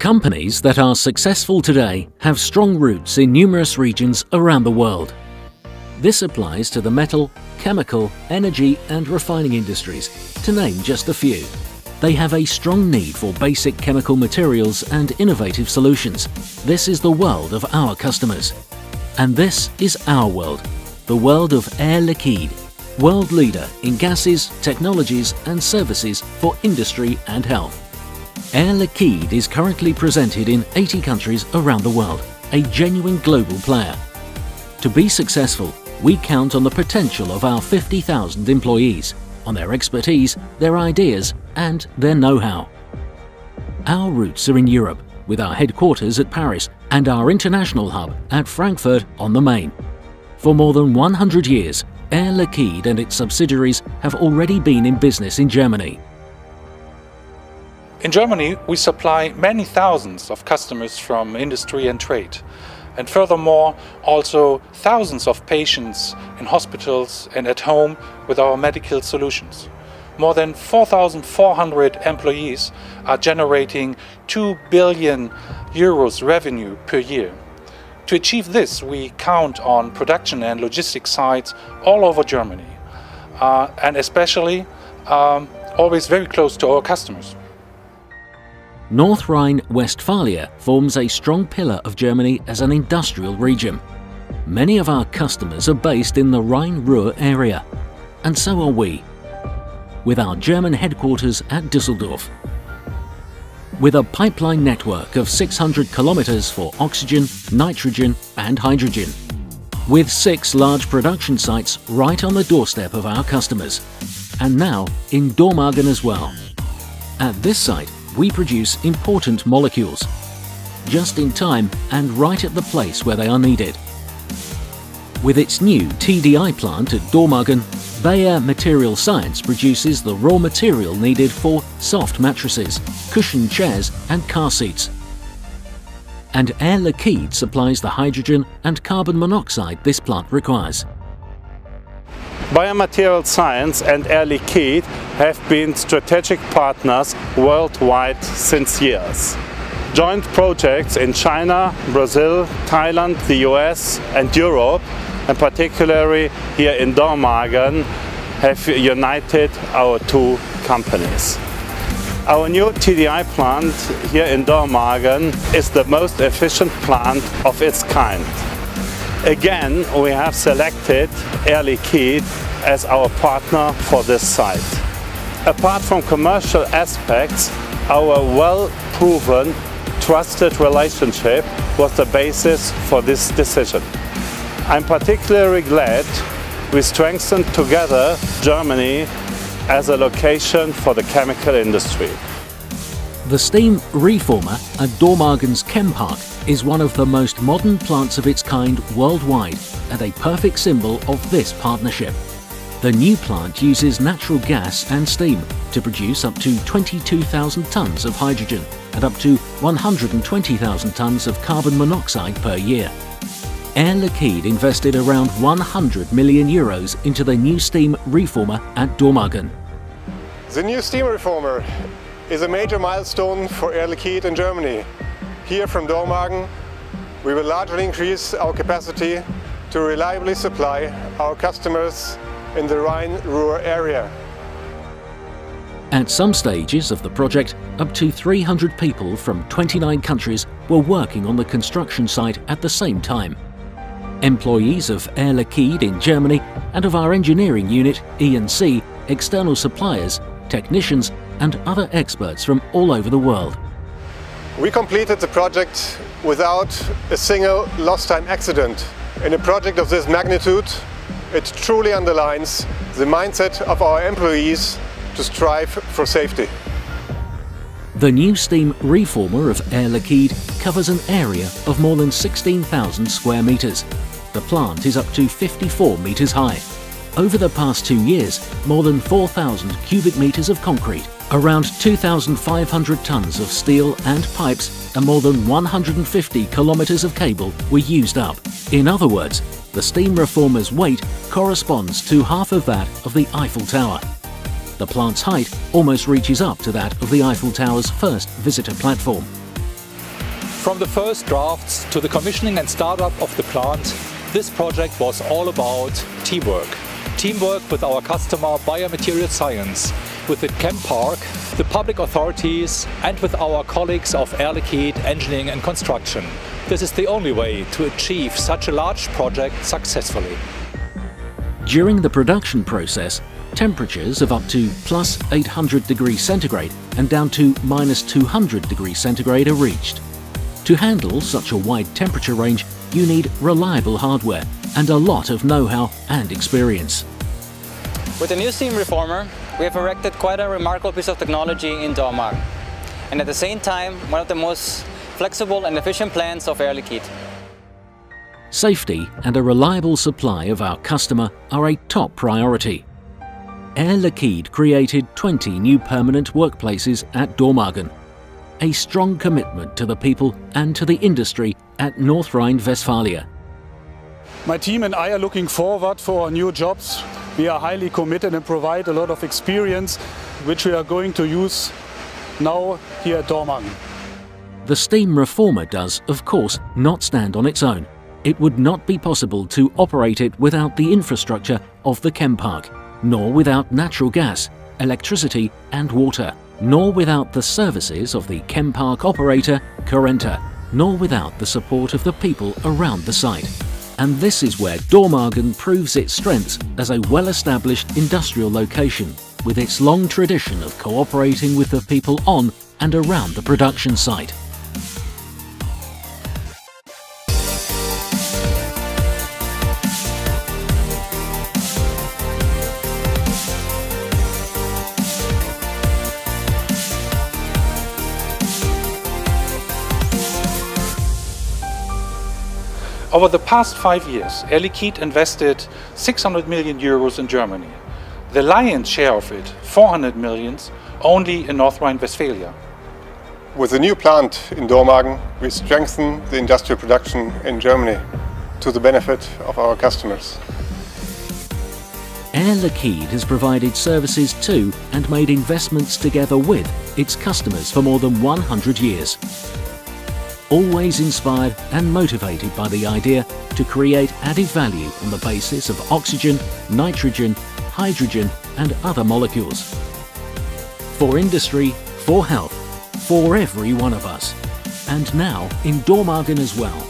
Companies that are successful today have strong roots in numerous regions around the world. This applies to the metal, chemical, energy and refining industries, to name just a few. They have a strong need for basic chemical materials and innovative solutions. This is the world of our customers. And this is our world, the world of Air Liquide, world leader in gases, technologies and services for industry and health. Air Liquide is currently presented in 80 countries around the world, a genuine global player. To be successful, we count on the potential of our 50,000 employees, on their expertise, their ideas and their know-how. Our roots are in Europe, with our headquarters at Paris and our international hub at Frankfurt on the Main. For more than 100 years, Air Liquide and its subsidiaries have already been in business in Germany. In Germany, we supply many thousands of customers from industry and trade and furthermore also thousands of patients in hospitals and at home with our medical solutions. More than 4,400 employees are generating 2 billion euros revenue per year. To achieve this, we count on production and logistics sites all over Germany, uh, and especially um, always very close to our customers. North Rhine-Westphalia forms a strong pillar of Germany as an industrial region. Many of our customers are based in the Rhine-Ruhr area, and so are we, with our German headquarters at Düsseldorf. With a pipeline network of 600 kilometers for oxygen, nitrogen and hydrogen. With six large production sites right on the doorstep of our customers. And now in Dormagen as well. At this site, we produce important molecules, just in time and right at the place where they are needed. With its new TDI plant at Dormagen, Bayer Material Science produces the raw material needed for soft mattresses, cushioned chairs and car seats. And Air Liquide supplies the hydrogen and carbon monoxide this plant requires. Bayer Material Science and Air Liquide have been strategic partners worldwide since years. Joint projects in China, Brazil, Thailand, the US and Europe, and particularly here in Dormagen, have united our two companies. Our new TDI plant here in Dormagen is the most efficient plant of its kind. Again, we have selected Air Liquide as our partner for this site. Apart from commercial aspects, our well-proven, trusted relationship was the basis for this decision. I'm particularly glad we strengthened together Germany as a location for the chemical industry. The steam reformer at Dormagen's Chem Park is one of the most modern plants of its kind worldwide and a perfect symbol of this partnership. The new plant uses natural gas and steam to produce up to 22,000 tonnes of hydrogen and up to 120,000 tonnes of carbon monoxide per year. Air Liquide invested around 100 million euros into the new steam reformer at Dormagen. The new steam reformer is a major milestone for Air Liquide in Germany. Here from Dormagen, we will largely increase our capacity to reliably supply our customers in the Rhine-Ruhr area. At some stages of the project, up to 300 people from 29 countries were working on the construction site at the same time. Employees of Air Liquide in Germany and of our engineering unit, E&C, external suppliers, technicians and other experts from all over the world. We completed the project without a single lost time accident. In a project of this magnitude, it truly underlines the mindset of our employees to strive for safety. The new steam reformer of Air Liquide covers an area of more than 16,000 square metres. The plant is up to 54 metres high. Over the past two years, more than 4,000 cubic metres of concrete Around 2,500 tonnes of steel and pipes and more than 150 kilometres of cable were used up. In other words, the steam reformer's weight corresponds to half of that of the Eiffel Tower. The plant's height almost reaches up to that of the Eiffel Tower's first visitor platform. From the first drafts to the commissioning and startup of the plant, this project was all about teamwork. Teamwork with our customer Bayer Material Science, with the Chem Park, the public authorities and with our colleagues of Air Liquide Engineering and Construction. This is the only way to achieve such a large project successfully. During the production process, temperatures of up to plus 800 degrees centigrade and down to minus 200 degrees centigrade are reached. To handle such a wide temperature range, you need reliable hardware and a lot of know-how and experience. With the new steam reformer, we have erected quite a remarkable piece of technology in Dormagen, and at the same time, one of the most flexible and efficient plants of Air Liquide. Safety and a reliable supply of our customer are a top priority. Air Liquide created 20 new permanent workplaces at Dormagen a strong commitment to the people and to the industry at North Rhine-Westphalia. My team and I are looking forward for our new jobs. We are highly committed and provide a lot of experience which we are going to use now here at Dormagen. The steam reformer does, of course, not stand on its own. It would not be possible to operate it without the infrastructure of the Chem Park, nor without natural gas, electricity and water nor without the services of the chem park operator, Currenta, nor without the support of the people around the site. And this is where Dormagen proves its strengths as a well-established industrial location, with its long tradition of cooperating with the people on and around the production site. Over the past five years, Air Liquide invested 600 million euros in Germany. The lion's share of it, 400 millions, only in North Rhine-Westphalia. With the new plant in Dormagen, we strengthen the industrial production in Germany to the benefit of our customers. Air Liquide has provided services to and made investments together with its customers for more than 100 years always inspired and motivated by the idea to create added value on the basis of oxygen, nitrogen, hydrogen and other molecules. For industry, for health, for every one of us. And now in Dormagen as well.